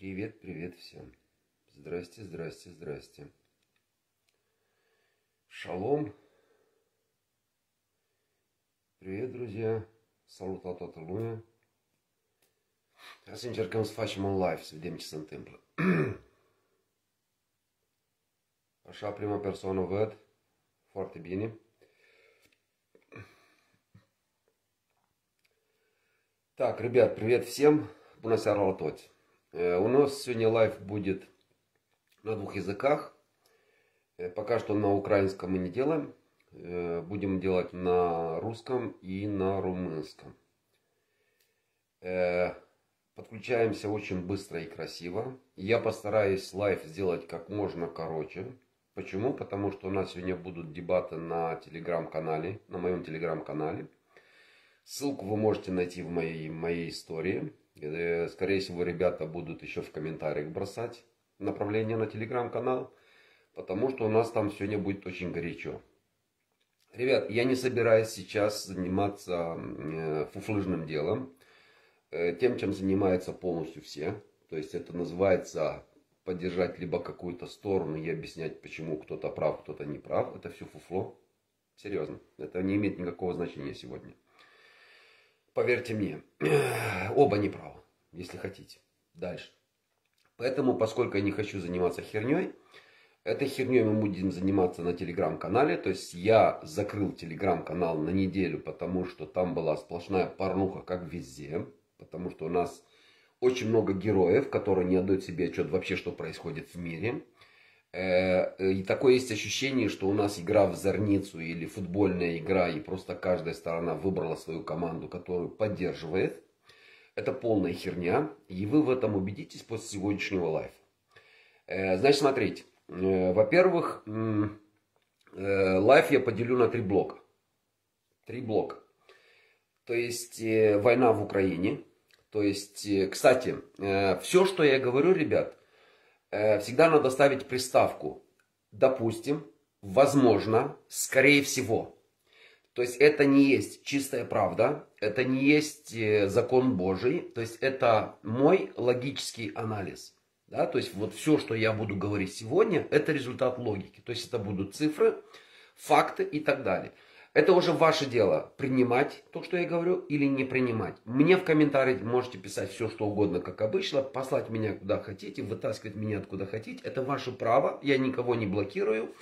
Привет, привет всем. Здрасте, здрасте, здрасте. Шалом. Привет, друзья. Toată lumea. Hai să încercăm să facem un live, să vedem ce se întâmplă. Așa, prima persoană văd. Foarte bine. Так, ребят, привет всем. Bună seara la toți. У нас сегодня лайв будет на двух языках. Пока что на украинском мы не делаем. Будем делать на русском и на румынском. Подключаемся очень быстро и красиво. Я постараюсь лайв сделать как можно короче. Почему? Потому что у нас сегодня будут дебаты на телеграм-канале, на моем телеграм-канале. Ссылку вы можете найти в моей, моей истории. Э, скорее всего, ребята будут еще в комментариях бросать направление на телеграм-канал. Потому что у нас там сегодня будет очень горячо. Ребят, я не собираюсь сейчас заниматься э, фуфлыжным делом. Э, тем, чем занимаются полностью все. То есть это называется поддержать либо какую-то сторону и объяснять, почему кто-то прав, кто-то не прав. Это все фуфло. Серьезно. Это не имеет никакого значения сегодня. Поверьте мне, оба неправы, если хотите. Дальше. Поэтому, поскольку я не хочу заниматься херней, этой херней мы будем заниматься на телеграм-канале. То есть я закрыл телеграм-канал на неделю, потому что там была сплошная порнуха, как везде. Потому что у нас очень много героев, которые не отдают себе отчет вообще, что происходит в мире. Э, и такое есть ощущение, что у нас игра в зорницу или футбольная игра, и просто каждая сторона выбрала свою команду, которую поддерживает. Это полная херня, и вы в этом убедитесь после сегодняшнего лайфа. Э, значит, смотрите. Э, во-первых, лайф я поделю на три блока. Три блока. То есть война в Украине. То есть, кстати, все, что я говорю, ребят, всегда надо ставить приставку. Допустим, возможно, скорее всего. То есть это не есть чистая правда, это не есть э, закон Божий, то есть это мой логический анализ. Да? То есть вот все, что я буду говорить сегодня, это результат логики. То есть это будут цифры, факты и так далее. Это уже ваше дело, принимать то, что я говорю, или не принимать. Мне в комментариях можете писать все, что угодно, как обычно, послать меня куда хотите, вытаскивать меня откуда хотите. Это ваше право, я никого не блокирую.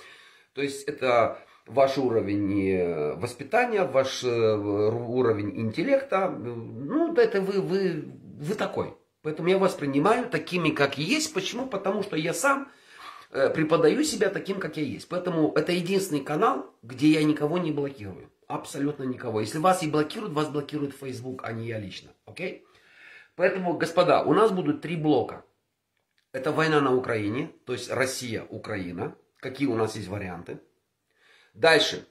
То есть это ваш уровень э, воспитания, ваш э, уровень интеллекта. Ну, это вы, вы, вы такой. Поэтому я вас принимаю такими, как есть. Почему? Потому что я сам преподаю себя таким, как я есть. Поэтому это единственный канал, где я никого не блокирую. Абсолютно никого. Если вас и блокируют, вас блокирует Facebook, а не я лично. Окей? Поэтому, господа, у нас будут три блока. Это война на Украине, то есть Россия, Украина. Какие у нас есть варианты. Дальше.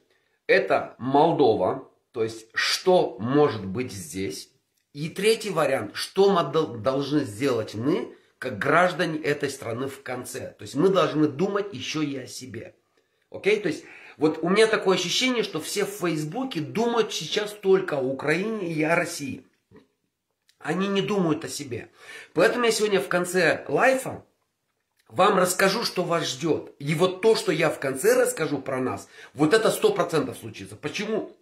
Это Молдова, то есть что может быть здесь. И третий вариант, что мы должны сделать мы, как граждане этой страны в конце. То есть мы должны думать еще и о себе. Окей? То есть вот у меня такое ощущение, что все в Фейсбуке думают сейчас только о Украине и о России. Они не думают о себе. Поэтому я сегодня в конце лайфа вам расскажу, что вас ждет. И вот то, что я в конце расскажу про нас, вот это сто процентов случится. Почему?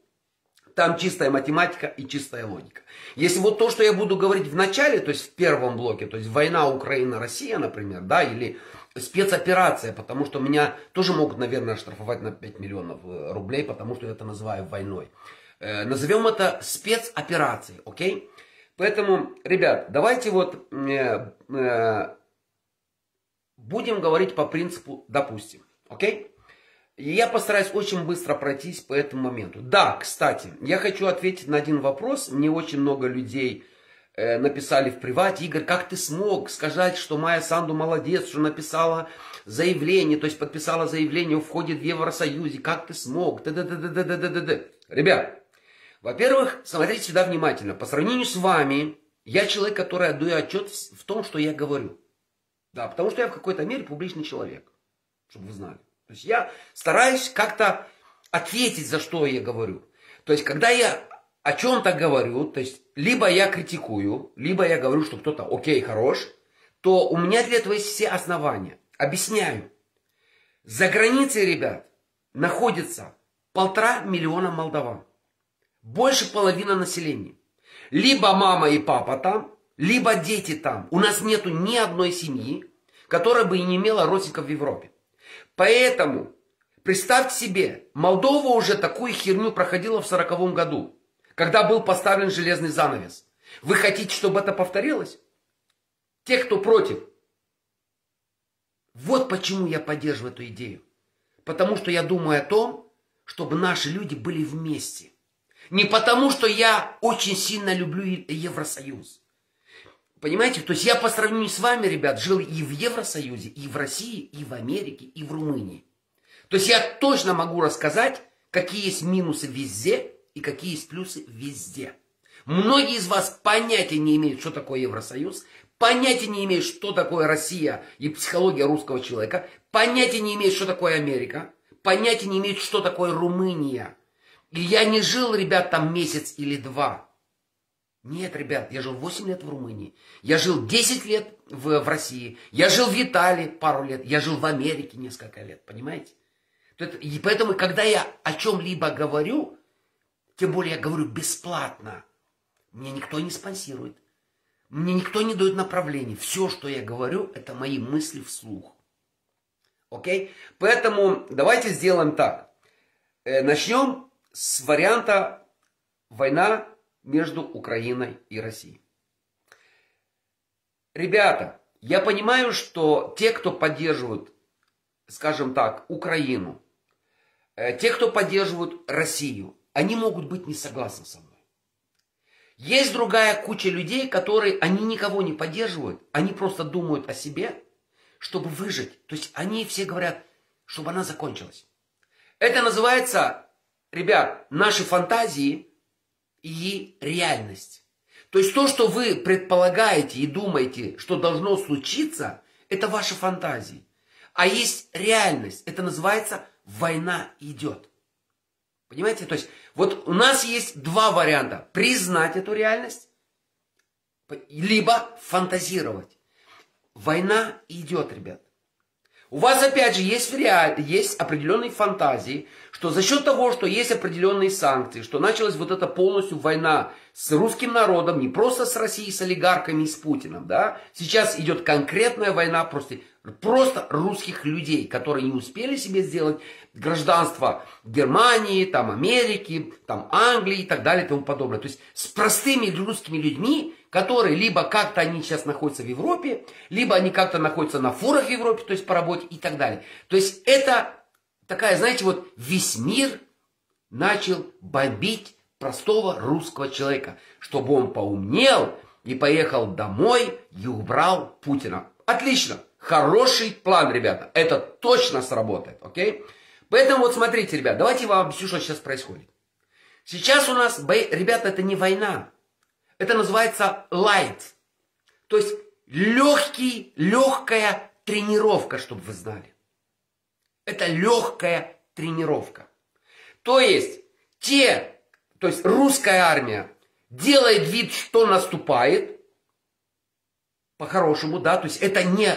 Там чистая математика и чистая логика. Если вот то, что я буду говорить в начале, то есть в первом блоке, то есть война Украина-Россия, например, да, или спецоперация, потому что меня тоже могут, наверное, штрафовать на 5 миллионов э, рублей, потому что я это называю войной. Э, назовем это спецоперацией, окей? Поэтому, ребят, давайте вот э, э, будем говорить по принципу «допустим», окей? Я постараюсь очень быстро пройтись по этому моменту. Да, кстати, я хочу ответить на один вопрос. Мне очень много людей э, написали в привате. Игорь, как ты смог сказать, что Майя Санду молодец, что написала заявление, то есть подписала заявление о входе в Евросоюзе. Как ты смог? Д -д -д -д -д -д -д -д. Ребят, во-первых, смотрите сюда внимательно. По сравнению с вами, я человек, который отдаю отчет в том, что я говорю. Да, потому что я в какой-то мере публичный человек, чтобы вы знали. То есть я стараюсь как-то ответить, за что я говорю. То есть когда я о чем-то говорю, то есть либо я критикую, либо я говорю, что кто-то окей, хорош, то у меня для этого есть все основания. Объясняю. За границей, ребят, находится полтора миллиона молдаван. Больше половины населения. Либо мама и папа там, либо дети там. У нас нету ни одной семьи, которая бы и не имела родственников в Европе. Поэтому представьте себе, Молдова уже такую херню проходила в сороковом году, когда был поставлен железный занавес. Вы хотите, чтобы это повторилось? Те, кто против. Вот почему я поддерживаю эту идею. Потому что я думаю о том, чтобы наши люди были вместе. Не потому, что я очень сильно люблю Евросоюз. Понимаете? То есть я по сравнению с вами, ребят, жил и в Евросоюзе, и в России, и в Америке, и в Румынии. То есть я точно могу рассказать, какие есть минусы везде и какие есть плюсы везде. Многие из вас понятия не имеют, что такое Евросоюз, понятия не имеют, что такое Россия и психология русского человека, понятия не имеют, что такое Америка, понятия не имеют, что такое Румыния. И я не жил, ребят, там месяц или два. Нет, ребят, я жил 8 лет в Румынии. Я жил 10 лет в, в России. Я жил в Италии пару лет. Я жил в Америке несколько лет, понимаете? И поэтому, когда я о чем-либо говорю, тем более я говорю бесплатно, мне никто не спонсирует. Мне никто не дает направлений. Все, что я говорю, это мои мысли вслух. Окей? Поэтому давайте сделаем так. Э, начнем с варианта война между Украиной и Россией. Ребята, я понимаю, что те, кто поддерживают, скажем так, Украину, э, те, кто поддерживают Россию, они могут быть не согласны со мной. Есть другая куча людей, которые, они никого не поддерживают, они просто думают о себе, чтобы выжить. То есть они все говорят, чтобы она закончилась. Это называется, ребят, наши фантазии и реальность. То есть то, что вы предполагаете и думаете, что должно случиться, это ваши фантазии. А есть реальность. Это называется война идет. Понимаете? То есть вот у нас есть два варианта. Признать эту реальность, либо фантазировать. Война идет, ребят. У вас опять же есть, реаль... есть определенные фантазии, что за счет того, что есть определенные санкции, что началась вот эта полностью война с русским народом, не просто с Россией, с олигархами и с Путиным, да, сейчас идет конкретная война просто, просто русских людей, которые не успели себе сделать гражданство Германии, там, Америки, там, Англии и так далее и тому подобное. То есть с простыми русскими людьми, которые либо как-то они сейчас находятся в Европе, либо они как-то находятся на фурах в Европе, то есть по работе и так далее. То есть это такая, знаете, вот весь мир начал бомбить простого русского человека, чтобы он поумнел и поехал домой и убрал Путина. Отлично, хороший план, ребята, это точно сработает, окей? Поэтому вот смотрите, ребят, давайте я вам объясню, что сейчас происходит. Сейчас у нас, ребята, это не война, это называется light, то есть легкий, легкая тренировка, чтобы вы знали. Это легкая тренировка. То есть те, то есть русская армия делает вид, что наступает, по-хорошему, да, то есть это не,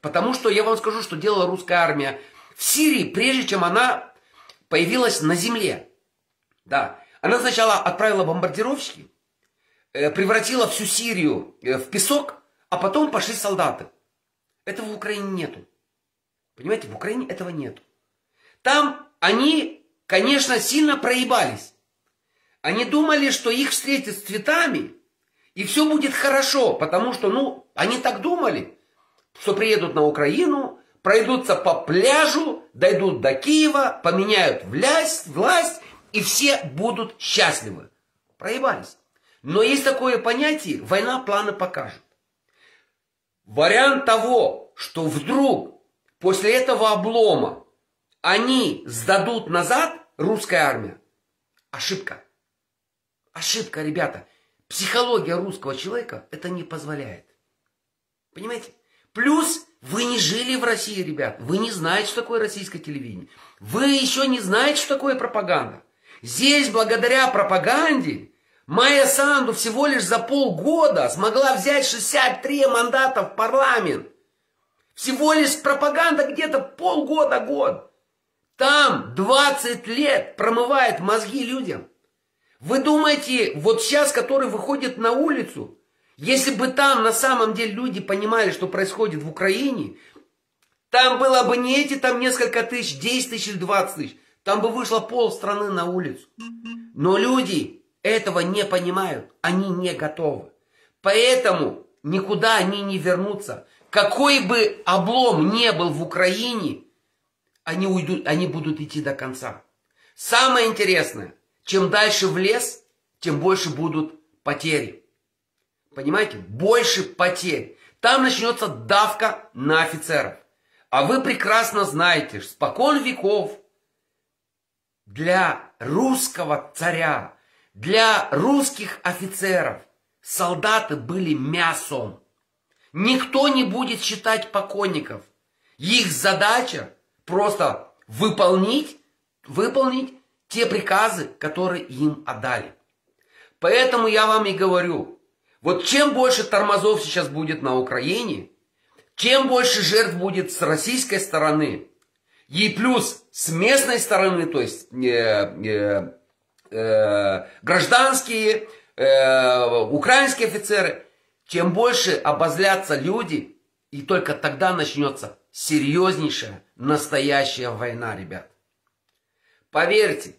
потому что я вам скажу, что делала русская армия в Сирии, прежде чем она появилась на земле. Да, она сначала отправила бомбардировщики, превратила всю Сирию э, в песок, а потом пошли солдаты. Этого в Украине нету. Понимаете, в Украине этого нет. Там они, конечно, сильно проебались. Они думали, что их встретят с цветами, и все будет хорошо, потому что, ну, они так думали, что приедут на Украину, пройдутся по пляжу, дойдут до Киева, поменяют власть, власть, и все будут счастливы. Проебались. Но есть такое понятие, война планы покажет. Вариант того, что вдруг После этого облома они сдадут назад, русская армия. Ошибка. Ошибка, ребята. Психология русского человека это не позволяет. Понимаете? Плюс вы не жили в России, ребят. Вы не знаете, что такое российское телевидение. Вы еще не знаете, что такое пропаганда. Здесь, благодаря пропаганде, Майя Санду всего лишь за полгода смогла взять 63 мандата в парламент. Всего лишь пропаганда где-то полгода-год. Там 20 лет промывает мозги людям. Вы думаете, вот сейчас, который выходит на улицу, если бы там на самом деле люди понимали, что происходит в Украине, там было бы не эти там несколько тысяч, 10 тысяч или 20 тысяч, там бы вышло пол страны на улицу. Но люди этого не понимают, они не готовы. Поэтому никуда они не вернутся. Какой бы облом не был в Украине, они, уйдут, они будут идти до конца. Самое интересное, чем дальше в лес, тем больше будут потери. Понимаете? Больше потерь. Там начнется давка на офицеров. А вы прекрасно знаете, спокон веков для русского царя, для русских офицеров солдаты были мясом. Никто не будет считать покойников. Их задача просто выполнить, выполнить те приказы, которые им отдали. Поэтому я вам и говорю, вот чем больше тормозов сейчас будет на Украине, чем больше жертв будет с российской стороны, и плюс с местной стороны, то есть э, э, э, гражданские, э, украинские офицеры, чем больше обозлятся люди, и только тогда начнется серьезнейшая, настоящая война, ребят. Поверьте,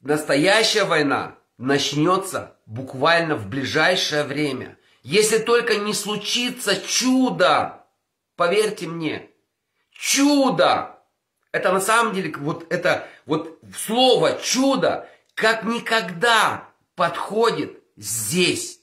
настоящая война начнется буквально в ближайшее время. Если только не случится чудо, поверьте мне, чудо, это на самом деле, вот это вот слово чудо, как никогда подходит здесь.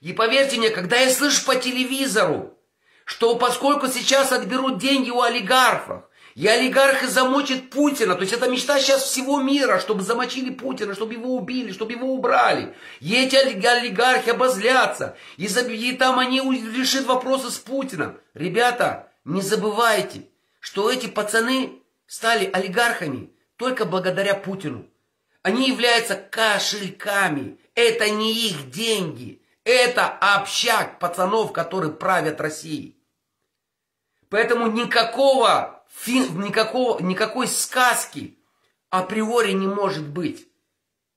И поверьте мне, когда я слышу по телевизору, что поскольку сейчас отберут деньги у олигархов, и олигархи замочат Путина, то есть это мечта сейчас всего мира, чтобы замочили Путина, чтобы его убили, чтобы его убрали. И эти олигархи обозлятся, и, и там они решат вопросы с Путиным. Ребята, не забывайте, что эти пацаны стали олигархами только благодаря Путину. Они являются кошельками, это не их деньги – это общак пацанов, которые правят Россией. Поэтому никакого, никакого, никакой сказки априори не может быть.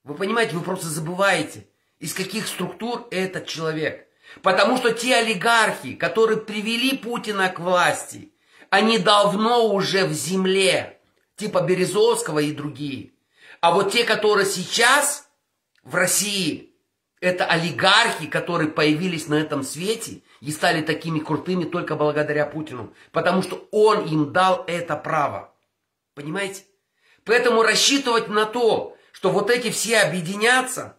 Вы понимаете, вы просто забываете, из каких структур этот человек. Потому что те олигархи, которые привели Путина к власти, они давно уже в земле, типа Березовского и другие. А вот те, которые сейчас в России – это олигархи, которые появились на этом свете и стали такими крутыми только благодаря Путину. Потому что он им дал это право. Понимаете? Поэтому рассчитывать на то, что вот эти все объединятся,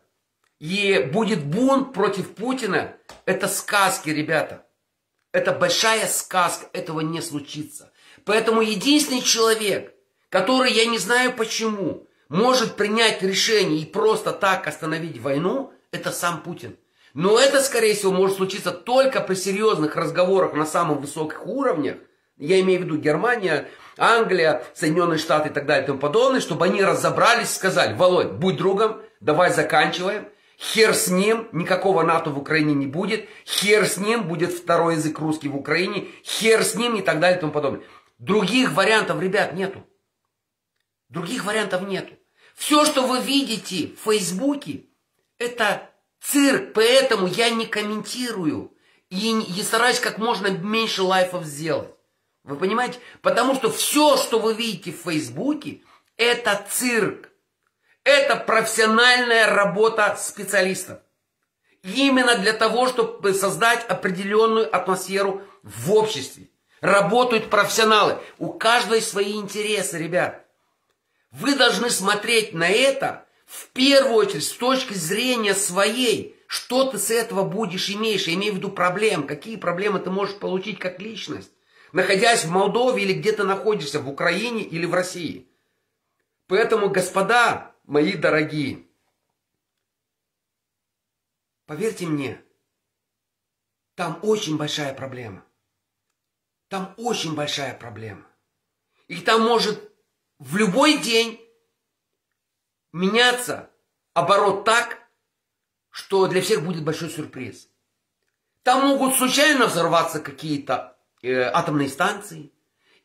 и будет бунт против Путина, это сказки, ребята. Это большая сказка, этого не случится. Поэтому единственный человек, который, я не знаю почему, может принять решение и просто так остановить войну – это сам Путин. Но это, скорее всего, может случиться только при серьезных разговорах на самых высоких уровнях. Я имею в виду Германия, Англия, Соединенные Штаты и так далее и тому подобное, чтобы они разобрались и сказали, Володь, будь другом, давай заканчиваем, хер с ним, никакого НАТО в Украине не будет, хер с ним, будет второй язык русский в Украине, хер с ним и так далее и тому подобное. Других вариантов, ребят, нету. Других вариантов нету. Все, что вы видите в Фейсбуке, это цирк, поэтому я не комментирую и, и стараюсь как можно меньше лайфов сделать. Вы понимаете? Потому что все, что вы видите в Фейсбуке, это цирк. Это профессиональная работа специалистов. Именно для того, чтобы создать определенную атмосферу в обществе. Работают профессионалы. У каждого свои интересы, ребят. Вы должны смотреть на это в первую очередь с точки зрения своей, что ты с этого будешь иметь, я имею в виду проблем, какие проблемы ты можешь получить как личность, находясь в Молдове или где ты находишься, в Украине или в России. Поэтому, господа мои дорогие, поверьте мне, там очень большая проблема. Там очень большая проблема. И там может в любой день меняться оборот так, что для всех будет большой сюрприз. Там могут случайно взорваться какие-то э, атомные станции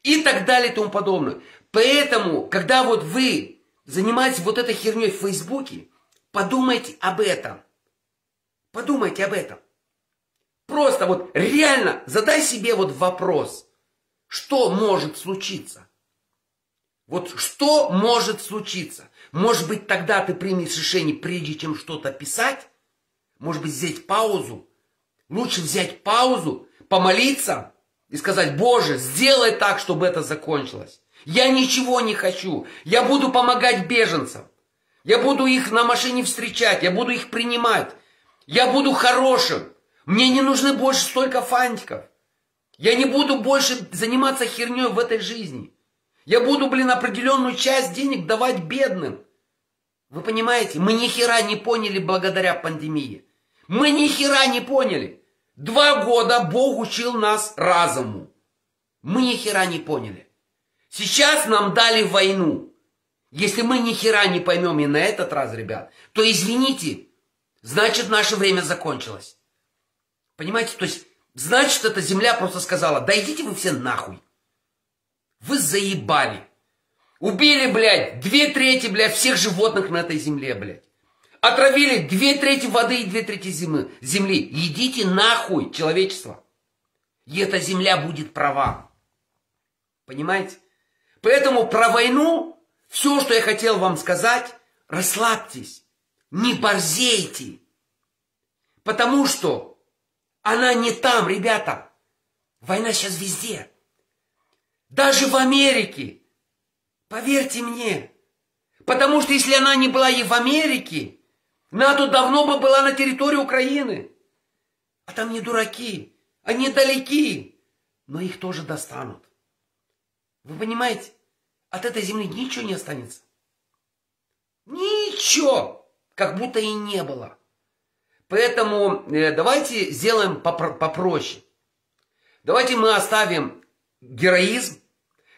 и так далее и тому подобное. Поэтому, когда вот вы занимаетесь вот этой херней в Фейсбуке, подумайте об этом. Подумайте об этом. Просто вот реально задай себе вот вопрос, что может случиться? Вот что может случиться? Может быть, тогда ты примешь решение, прежде чем что-то писать? Может быть, взять паузу? Лучше взять паузу, помолиться и сказать, Боже, сделай так, чтобы это закончилось. Я ничего не хочу. Я буду помогать беженцам. Я буду их на машине встречать. Я буду их принимать. Я буду хорошим. Мне не нужны больше столько фантиков. Я не буду больше заниматься херней в этой жизни. Я буду, блин, определенную часть денег давать бедным. Вы понимаете, мы ни хера не поняли благодаря пандемии. Мы ни хера не поняли. Два года Бог учил нас разуму. Мы ни хера не поняли. Сейчас нам дали войну. Если мы ни хера не поймем и на этот раз, ребят, то извините, значит наше время закончилось. Понимаете, то есть, значит эта земля просто сказала, да идите вы все нахуй. Вы заебали. Убили, блядь, две трети, блядь, всех животных на этой земле, блядь. Отравили две трети воды и две трети зимы, земли. Идите нахуй, человечество. И эта земля будет права. Понимаете? Поэтому про войну, все, что я хотел вам сказать, расслабьтесь, не борзейте. Потому что она не там, ребята. Война сейчас везде. Даже в Америке. Поверьте мне. Потому что если она не была и в Америке, НАТО давно бы была на территории Украины. А там не дураки, они далеки, но их тоже достанут. Вы понимаете? От этой земли ничего не останется. Ничего, как будто и не было. Поэтому э, давайте сделаем попроще. Давайте мы оставим героизм.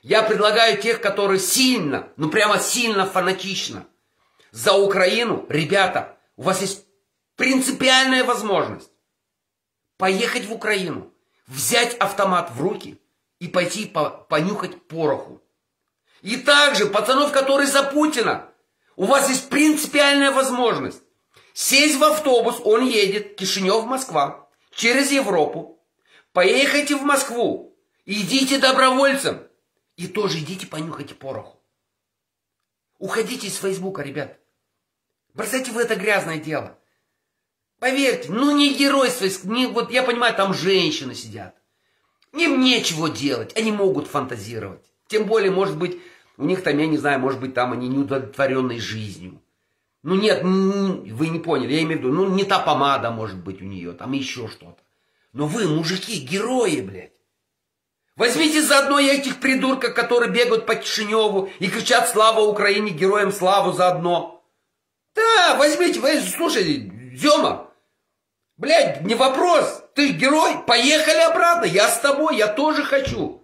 Я предлагаю тех, которые сильно, ну прямо сильно фанатично за Украину. Ребята, у вас есть принципиальная возможность поехать в Украину, взять автомат в руки и пойти по, понюхать пороху. И также, пацанов, которые за Путина, у вас есть принципиальная возможность сесть в автобус, он едет, Кишинев, Москва, через Европу, поехайте в Москву, идите добровольцем, и тоже идите понюхайте пороху. Уходите из Фейсбука, ребят. Бросайте вы это грязное дело. Поверьте, ну не геройство, не, вот я понимаю, там женщины сидят. Им нечего делать, они могут фантазировать. Тем более, может быть, у них там, я не знаю, может быть, там они неудовлетворенной жизнью. Ну нет, вы не поняли, я имею в виду, ну не та помада может быть у нее, там еще что-то. Но вы, мужики, герои, блядь. Возьмите заодно этих придурков, которые бегают по Кишиневу и кричат «Слава Украине! Героям славу!» заодно. Да, возьмите, возьмите, слушай, Зема, блядь, не вопрос, ты герой, поехали обратно, я с тобой, я тоже хочу.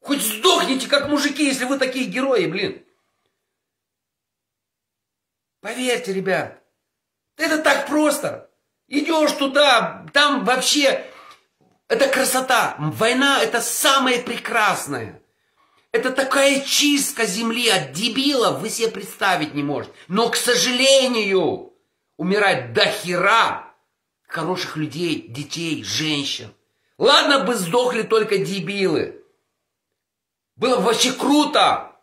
Хоть сдохните, как мужики, если вы такие герои, блин. Поверьте, ребят, это так просто. Идешь туда, там вообще, это красота. Война это самое прекрасное. Это такая чистка земли от дебилов, вы себе представить не можете. Но, к сожалению, умирает до хера хороших людей, детей, женщин. Ладно бы сдохли только дебилы. Было бы вообще круто.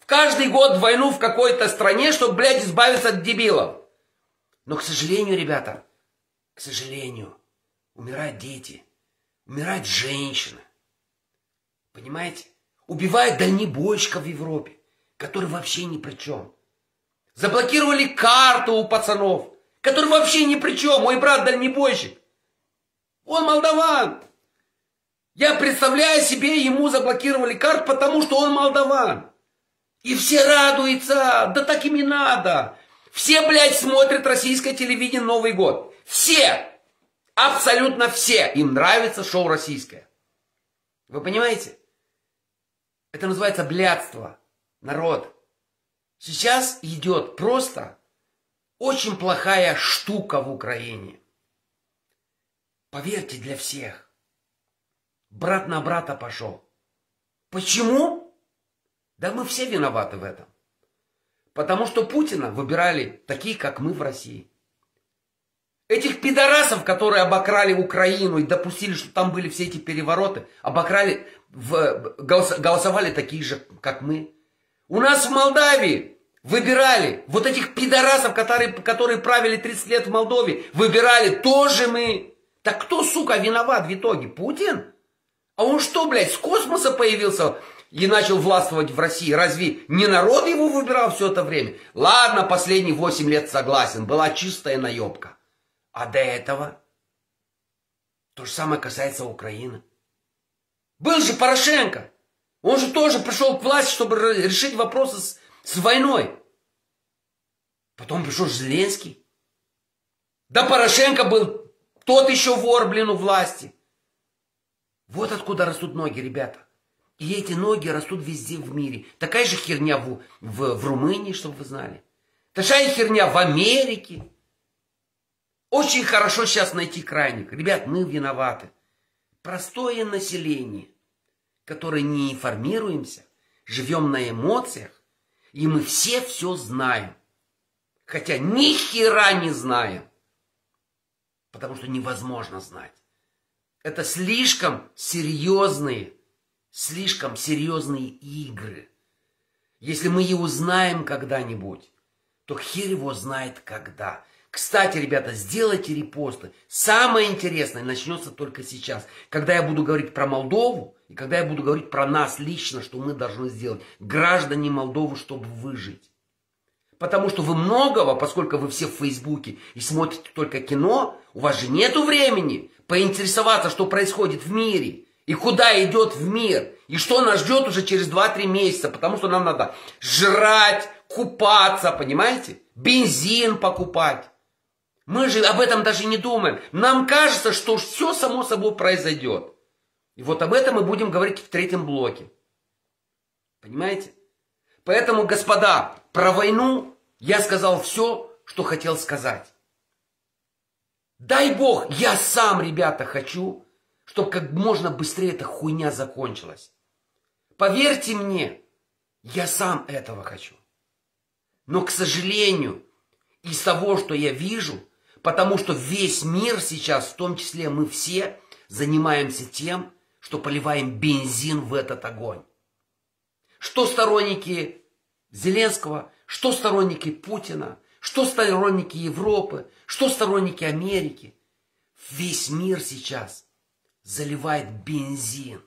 В каждый год войну в какой-то стране, чтобы, блядь, избавиться от дебилов. Но, к сожалению, ребята, к сожалению, умирают дети, умирают женщины. Понимаете? убивают дальнебойщиков в Европе, которые вообще ни при чем. Заблокировали карту у пацанов, которые вообще ни при чем. Мой брат дальнебойщик. Он молдаван. Я представляю себе, ему заблокировали карту, потому что он молдаван. И все радуются, да так им и надо. Все, блядь, смотрят российское телевидение Новый год. Все. Абсолютно все. Им нравится шоу российское. Вы понимаете? Это называется блядство. Народ. Сейчас идет просто очень плохая штука в Украине. Поверьте, для всех. Брат на брата пошел. Почему? Да мы все виноваты в этом. Потому что Путина выбирали такие, как мы в России. Этих пидорасов, которые обокрали Украину и допустили, что там были все эти перевороты, обокрали, в, голосовали такие же, как мы. У нас в Молдавии выбирали вот этих пидорасов, которые, которые правили 30 лет в Молдове, выбирали тоже мы. Так кто, сука, виноват в итоге? Путин? А он что, блядь, с космоса появился и начал властвовать в России? Разве не народ его выбирал все это время? Ладно, последние 8 лет согласен, была чистая наебка. А до этого? То же самое касается Украины. Был же Порошенко. Он же тоже пришел к власти, чтобы решить вопросы с, с войной. Потом пришел Зеленский. Да Порошенко был тот еще вор, блин, у власти. Вот откуда растут ноги, ребята. И эти ноги растут везде в мире. Такая же херня в, в, в Румынии, чтобы вы знали. Такая херня в Америке. Очень хорошо сейчас найти крайник. Ребят, мы виноваты. Простое население, которое не информируемся, живем на эмоциях, и мы все все знаем. Хотя ни хера не знаем. Потому что невозможно знать. Это слишком серьезные, слишком серьезные игры. Если мы его узнаем когда-нибудь, то хер его знает когда. Кстати, ребята, сделайте репосты. Самое интересное начнется только сейчас. Когда я буду говорить про Молдову, и когда я буду говорить про нас лично, что мы должны сделать, граждане Молдовы, чтобы выжить. Потому что вы многого, поскольку вы все в Фейсбуке и смотрите только кино, у вас же нету времени поинтересоваться, что происходит в мире, и куда идет в мир, и что нас ждет уже через 2-3 месяца, потому что нам надо жрать, купаться, понимаете? Бензин покупать. Мы же об этом даже не думаем. Нам кажется, что все само собой произойдет. И вот об этом мы будем говорить в третьем блоке. Понимаете? Поэтому, господа, про войну я сказал все, что хотел сказать. Дай бог, я сам, ребята, хочу, чтобы как можно быстрее эта хуйня закончилась. Поверьте мне, я сам этого хочу. Но, к сожалению, из того, что я вижу, потому что весь мир сейчас, в том числе мы все, занимаемся тем, что поливаем бензин в этот огонь. Что сторонники Зеленского, что сторонники Путина, что сторонники Европы, что сторонники Америки. Весь мир сейчас заливает бензин.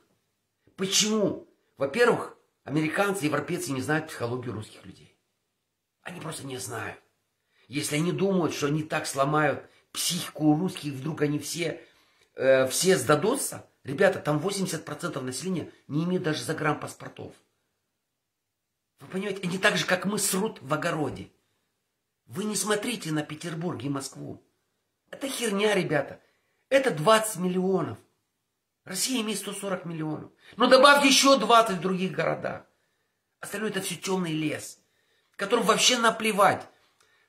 Почему? Во-первых, американцы, европейцы не знают психологию русских людей. Они просто не знают. Если они думают, что они так сломают психику русских, вдруг они все, э, все сдадутся, ребята, там 80% населения не имеют даже загранпаспортов. Вы понимаете, они так же, как мы, срут в огороде. Вы не смотрите на Петербург и Москву. Это херня, ребята. Это 20 миллионов. Россия имеет 140 миллионов. Но добавьте еще 20 в других городах. Остальное это все темный лес, которым вообще наплевать.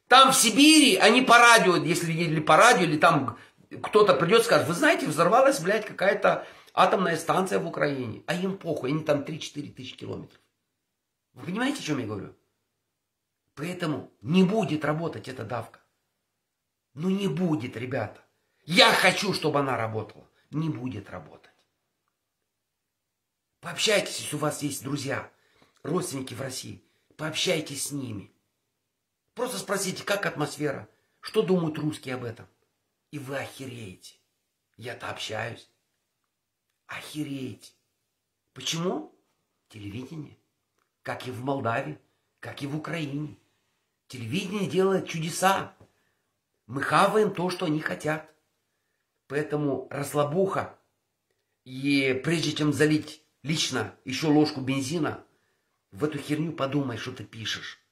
Там в Сибири они по радио, если или по радио, или там кто-то придет и скажет, вы знаете, взорвалась, блядь, какая-то атомная станция в Украине. А им похуй, они там 3-4 тысячи километров. Вы понимаете, о чем я говорю? Поэтому не будет работать эта давка. Ну не будет, ребята. Я хочу, чтобы она работала. Не будет работать. Пообщайтесь, если у вас есть друзья, родственники в России. Пообщайтесь с ними. Просто спросите, как атмосфера, что думают русские об этом. И вы охереете. Я-то общаюсь. Охереете. Почему? Телевидение. Как и в Молдавии, как и в Украине. Телевидение делает чудеса. Мы хаваем то, что они хотят. Поэтому расслабуха. И прежде чем залить лично еще ложку бензина, в эту херню подумай, что ты пишешь.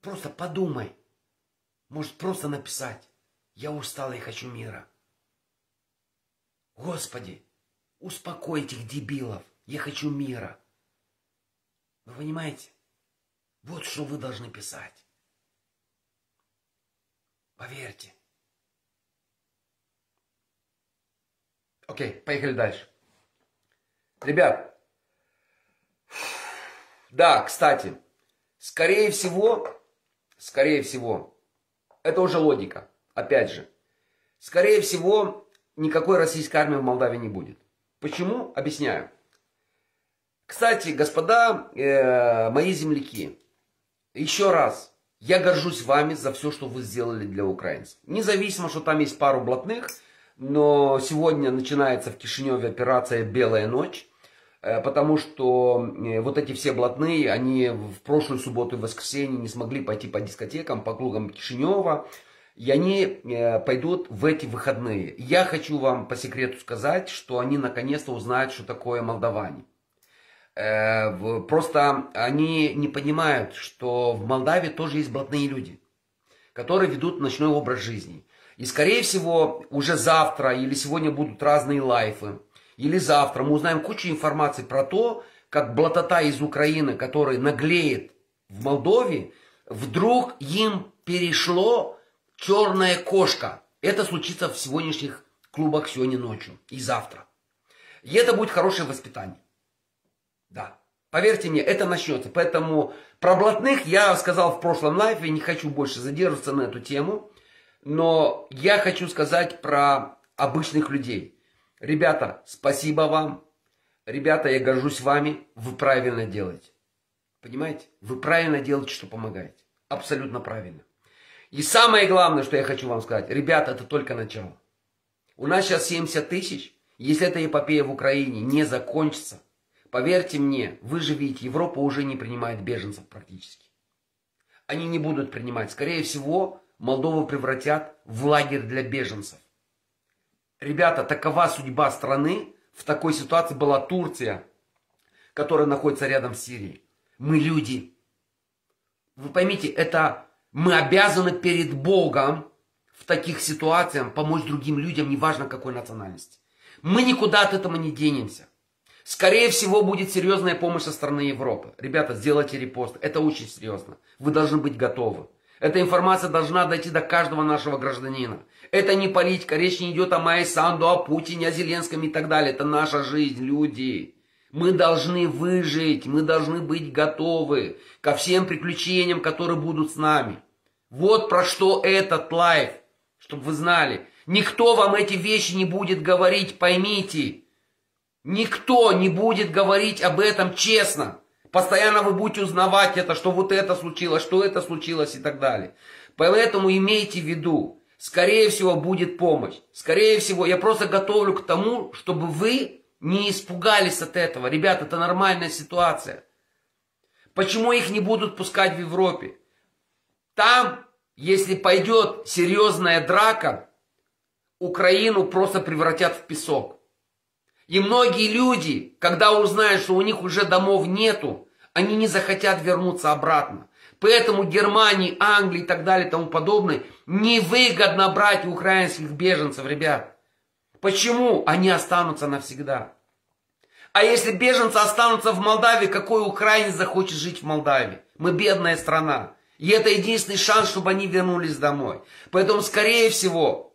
Просто подумай. Может, просто написать. Я устал и хочу мира. Господи, успокой этих дебилов. Я хочу мира. Вы понимаете? Вот что вы должны писать. Поверьте. Окей, поехали дальше. Ребят, да, кстати, скорее всего, скорее всего, это уже логика, опять же. Скорее всего, никакой российской армии в Молдавии не будет. Почему? Объясняю. Кстати, господа, э, мои земляки, еще раз, я горжусь вами за все, что вы сделали для украинцев. Независимо, что там есть пару блатных, но сегодня начинается в Кишиневе операция «Белая ночь», потому что э, вот эти все блатные, они в прошлую субботу и воскресенье не смогли пойти по дискотекам, по клубам Кишинева, и они э, пойдут в эти выходные. Я хочу вам по секрету сказать, что они наконец-то узнают, что такое молдаване. Просто они не понимают, что в Молдавии тоже есть блатные люди, которые ведут ночной образ жизни. И, скорее всего, уже завтра или сегодня будут разные лайфы. Или завтра мы узнаем кучу информации про то, как блатота из Украины, который наглеет в Молдове, вдруг им перешло черная кошка. Это случится в сегодняшних клубах сегодня ночью и завтра. И это будет хорошее воспитание. Да. Поверьте мне, это начнется. Поэтому про блатных я сказал в прошлом лайфе, не хочу больше задерживаться на эту тему. Но я хочу сказать про обычных людей. Ребята, спасибо вам. Ребята, я горжусь вами. Вы правильно делаете. Понимаете? Вы правильно делаете, что помогаете. Абсолютно правильно. И самое главное, что я хочу вам сказать. Ребята, это только начало. У нас сейчас 70 тысяч. Если эта эпопея в Украине не закончится, поверьте мне, вы же видите, Европа уже не принимает беженцев практически. Они не будут принимать. Скорее всего, Молдову превратят в лагерь для беженцев. Ребята, такова судьба страны. В такой ситуации была Турция, которая находится рядом с Сирией. Мы люди. Вы поймите, это мы обязаны перед Богом в таких ситуациях помочь другим людям, неважно какой национальности. Мы никуда от этого не денемся. Скорее всего, будет серьезная помощь со стороны Европы. Ребята, сделайте репост. Это очень серьезно. Вы должны быть готовы. Эта информация должна дойти до каждого нашего гражданина. Это не политика, речь не идет о Майе Санду, о Путине, о Зеленском и так далее. Это наша жизнь, люди. Мы должны выжить, мы должны быть готовы ко всем приключениям, которые будут с нами. Вот про что этот лайф, чтобы вы знали. Никто вам эти вещи не будет говорить, поймите. Никто не будет говорить об этом честно. Постоянно вы будете узнавать это, что вот это случилось, что это случилось и так далее. Поэтому имейте в виду, скорее всего будет помощь. Скорее всего, я просто готовлю к тому, чтобы вы не испугались от этого. Ребята, это нормальная ситуация. Почему их не будут пускать в Европе? Там, если пойдет серьезная драка, Украину просто превратят в песок. И многие люди, когда узнают, что у них уже домов нету, они не захотят вернуться обратно. Поэтому Германии, Англии и так далее и тому подобное невыгодно брать украинских беженцев, ребят. Почему? Они останутся навсегда. А если беженцы останутся в Молдавии, какой украинец захочет жить в Молдавии? Мы бедная страна. И это единственный шанс, чтобы они вернулись домой. Поэтому, скорее всего,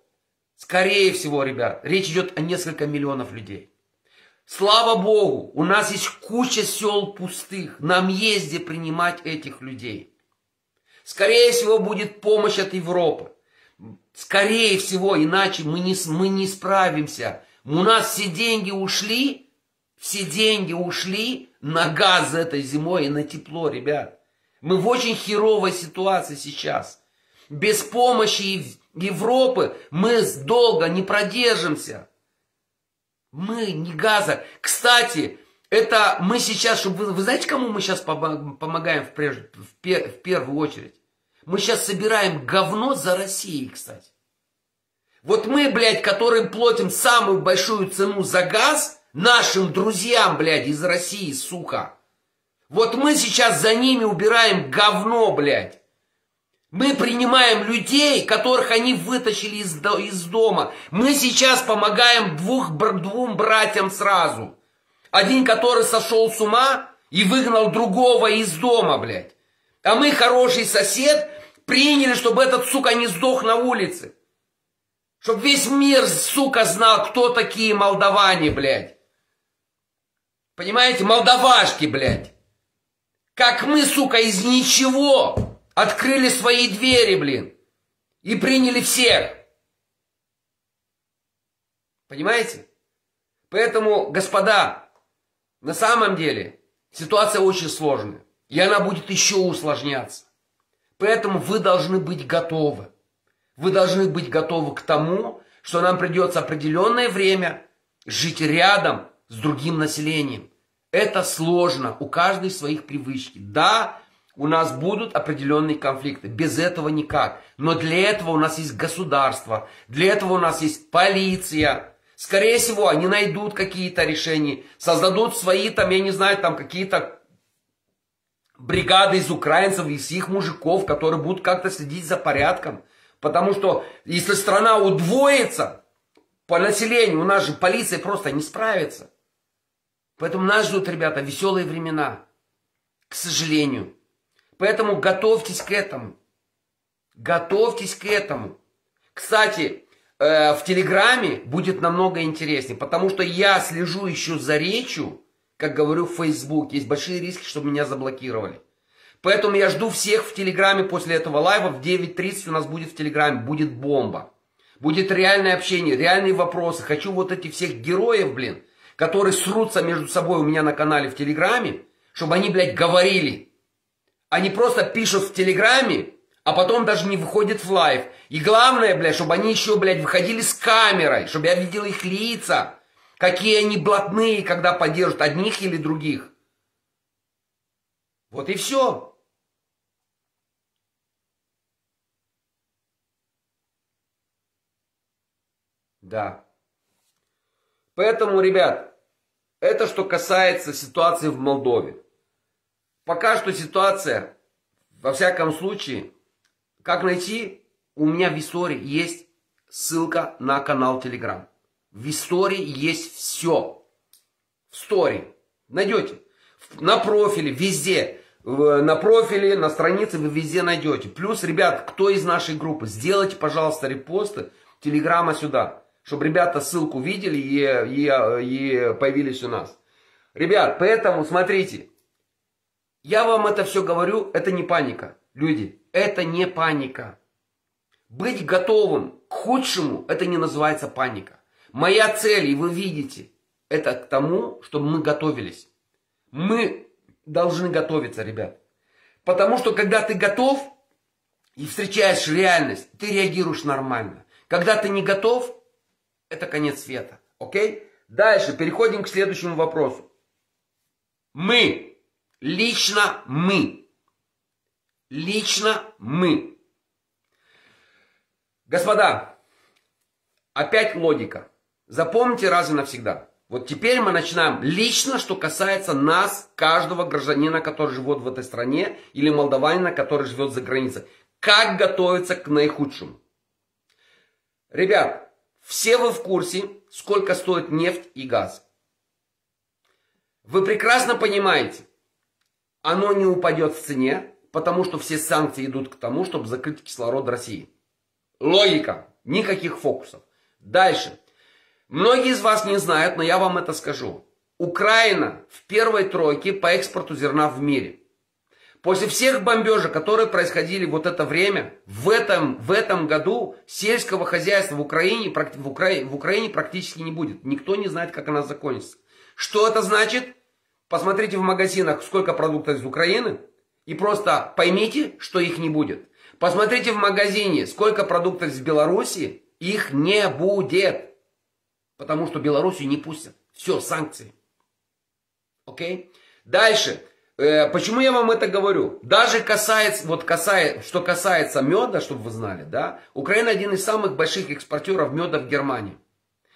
скорее всего, ребят, речь идет о несколько миллионов людей. Слава Богу, у нас есть куча сел пустых. Нам есть где принимать этих людей. Скорее всего, будет помощь от Европы. Скорее всего, иначе мы не, мы не справимся. У нас все деньги ушли, все деньги ушли на газ этой зимой и на тепло, ребят. Мы в очень херовой ситуации сейчас. Без помощи Европы мы долго не продержимся. Мы не газа. Кстати, это мы сейчас, чтобы вы, вы знаете, кому мы сейчас помогаем в, преж, в, пер, в первую очередь? Мы сейчас собираем говно за Россией, кстати. Вот мы, блядь, которым платим самую большую цену за газ, нашим друзьям, блядь, из России, сука. Вот мы сейчас за ними убираем говно, блядь. Мы принимаем людей, которых они вытащили из, из дома. Мы сейчас помогаем двух, двум братьям сразу. Один, который сошел с ума и выгнал другого из дома, блядь. А мы хороший сосед, Приняли, чтобы этот, сука, не сдох на улице. Чтобы весь мир, сука, знал, кто такие молдаване, блядь. Понимаете, молдавашки, блядь. Как мы, сука, из ничего открыли свои двери, блин. И приняли всех. Понимаете? Поэтому, господа, на самом деле ситуация очень сложная. И она будет еще усложняться. Поэтому вы должны быть готовы. Вы должны быть готовы к тому, что нам придется определенное время жить рядом с другим населением. Это сложно, у каждой своих привычки. Да, у нас будут определенные конфликты, без этого никак. Но для этого у нас есть государство, для этого у нас есть полиция. Скорее всего, они найдут какие-то решения, создадут свои, там, я не знаю, там какие-то бригады из украинцев, из их мужиков, которые будут как-то следить за порядком. Потому что если страна удвоится по населению, у нас же полиция просто не справится. Поэтому нас ждут, ребята, веселые времена. К сожалению. Поэтому готовьтесь к этому. Готовьтесь к этому. Кстати, э, в Телеграме будет намного интереснее, потому что я слежу еще за речью, как говорю в Facebook. Есть большие риски, чтобы меня заблокировали. Поэтому я жду всех в Телеграме после этого лайва. В 9.30 у нас будет в Телеграме. Будет бомба. Будет реальное общение, реальные вопросы. Хочу вот этих всех героев, блин, которые срутся между собой у меня на канале в Телеграме, чтобы они, блядь, говорили. Они просто пишут в Телеграме, а потом даже не выходят в лайв. И главное, блядь, чтобы они еще, блядь, выходили с камерой, чтобы я видел их лица. Какие они блатные, когда поддержат одних или других. Вот и все. Да. Поэтому, ребят, это что касается ситуации в Молдове. Пока что ситуация, во всяком случае, как найти, у меня в истории есть ссылка на канал Telegram. В истории есть все. В стори. Найдете. На профиле, везде. На профиле, на странице вы везде найдете. Плюс, ребят, кто из нашей группы, сделайте, пожалуйста, репосты Телеграма сюда чтобы ребята ссылку видели и, и, и появились у нас. Ребят, поэтому смотрите, я вам это все говорю, это не паника. Люди, это не паника. Быть готовым к худшему, это не называется паника. Моя цель, и вы видите, это к тому, чтобы мы готовились. Мы должны готовиться, ребят. Потому что когда ты готов и встречаешь реальность, ты реагируешь нормально. Когда ты не готов, это конец света. Окей? Дальше переходим к следующему вопросу. Мы. Лично мы. Лично мы. Господа, опять логика. Запомните раз и навсегда. Вот теперь мы начинаем лично, что касается нас, каждого гражданина, который живет в этой стране, или молдаванина, который живет за границей. Как готовиться к наихудшему? Ребят, все вы в курсе, сколько стоит нефть и газ. Вы прекрасно понимаете, оно не упадет в цене, потому что все санкции идут к тому, чтобы закрыть кислород России. Логика. Никаких фокусов. Дальше. Многие из вас не знают, но я вам это скажу. Украина в первой тройке по экспорту зерна в мире. После всех бомбежек, которые происходили вот это время, в этом, в этом году сельского хозяйства в Украине, в, Украине, в Украине практически не будет. Никто не знает, как она закончится. Что это значит? Посмотрите в магазинах, сколько продуктов из Украины, и просто поймите, что их не будет. Посмотрите в магазине, сколько продуктов из Беларуси, их не будет. Потому что Белоруссию не пустят. Все, санкции. Окей? Дальше. Э, почему я вам это говорю? Даже касается, вот касается, что касается меда, чтобы вы знали, да, Украина один из самых больших экспортеров меда в Германии.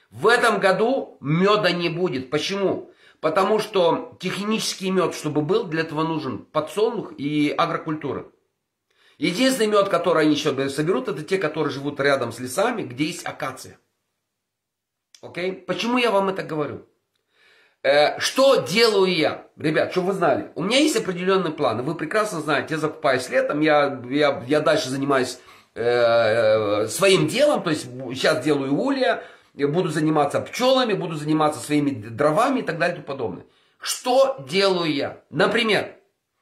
В этом году меда не будет. Почему? Потому что технический мед, чтобы был, для этого нужен подсолнух и агрокультура. Единственный мед, который они еще соберут, это те, которые живут рядом с лесами, где есть акация. Окей? Почему я вам это говорю? Э, что делаю я? Ребят, чтобы вы знали, у меня есть определенный план, вы прекрасно знаете, я закупаюсь летом, я, я, я дальше занимаюсь э, своим делом, то есть сейчас делаю улья, буду заниматься пчелами, буду заниматься своими дровами и так далее и тому подобное. Что делаю я? Например,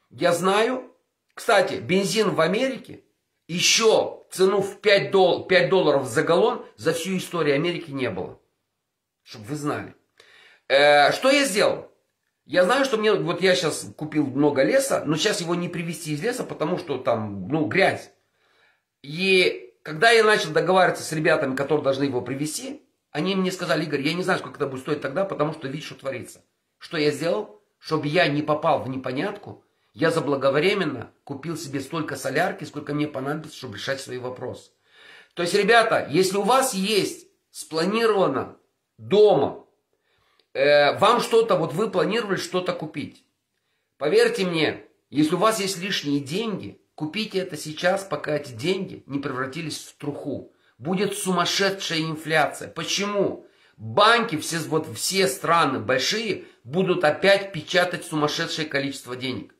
я знаю, кстати, бензин в Америке еще цену в 5, дол 5 долларов за галлон за всю историю Америки не было. Чтобы вы знали. Э, что я сделал? Я знаю, что мне, вот я сейчас купил много леса, но сейчас его не привезти из леса, потому что там, ну, грязь. И когда я начал договариваться с ребятами, которые должны его привезти, они мне сказали, Игорь, я не знаю, сколько это будет стоить тогда, потому что видишь, что творится. Что я сделал? Чтобы я не попал в непонятку, я заблаговременно купил себе столько солярки, сколько мне понадобится, чтобы решать свои вопросы. То есть, ребята, если у вас есть спланировано дома, э, вам что-то, вот вы планировали что-то купить. Поверьте мне, если у вас есть лишние деньги, купите это сейчас, пока эти деньги не превратились в труху. Будет сумасшедшая инфляция. Почему? Банки, все, вот все страны большие, будут опять печатать сумасшедшее количество денег.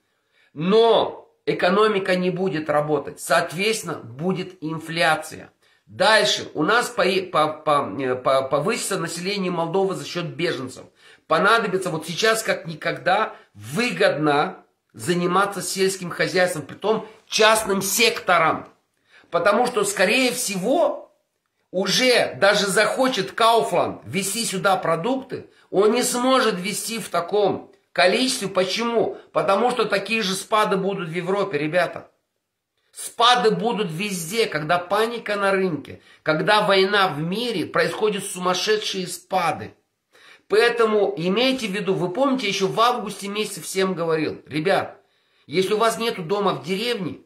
Но экономика не будет работать. Соответственно, будет инфляция. Дальше. У нас по, по, по, по, повысится население Молдовы за счет беженцев. Понадобится вот сейчас как никогда выгодно заниматься сельским хозяйством, при том частным сектором. Потому что, скорее всего, уже даже захочет Кауфланд ввести сюда продукты, он не сможет ввести в таком количестве. Почему? Потому что такие же спады будут в Европе, ребята. Спады будут везде, когда паника на рынке, когда война в мире, происходят сумасшедшие спады. Поэтому имейте в виду, вы помните, еще в августе месяце всем говорил, ребят, если у вас нету дома в деревне,